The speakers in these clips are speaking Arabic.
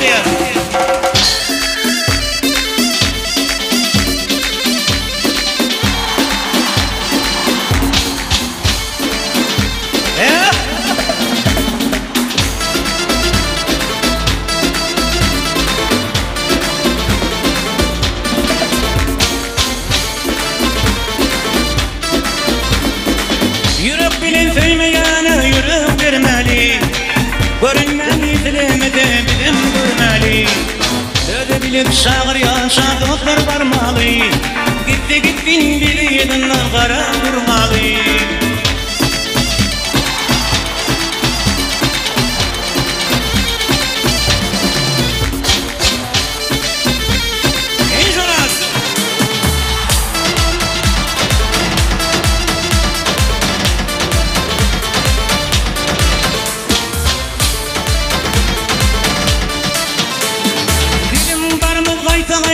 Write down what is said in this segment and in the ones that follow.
Olivia. لك شاغر يا شاغر برمالي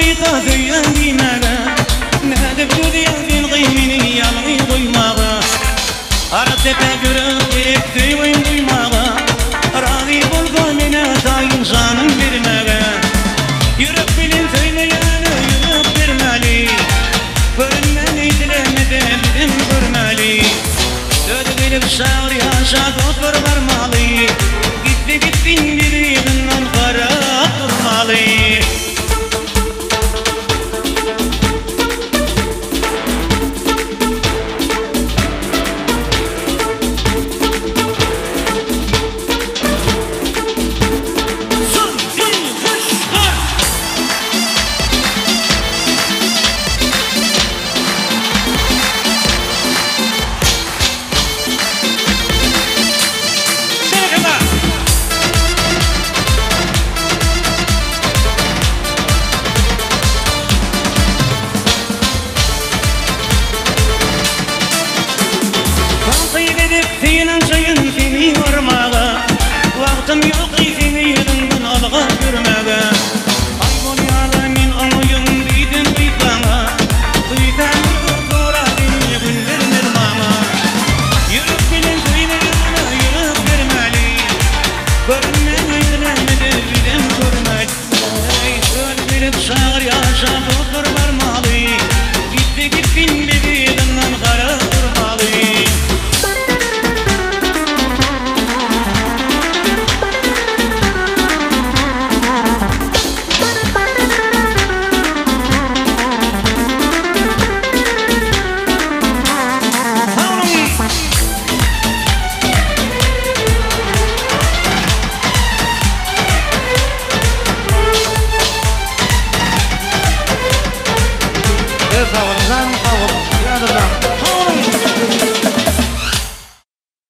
غيطة ذي أندي ماغا نادب جودي أندي الغيميني يا الغيضي ماغا أردت تقرأ بيك ذي وين ذي ماغا راضي بلغو من أداين زانم برماغا يربي لنثينا يانا يربي رمالي فرماني تلمد بدم برمالي تدغي بساوري هاشا of our land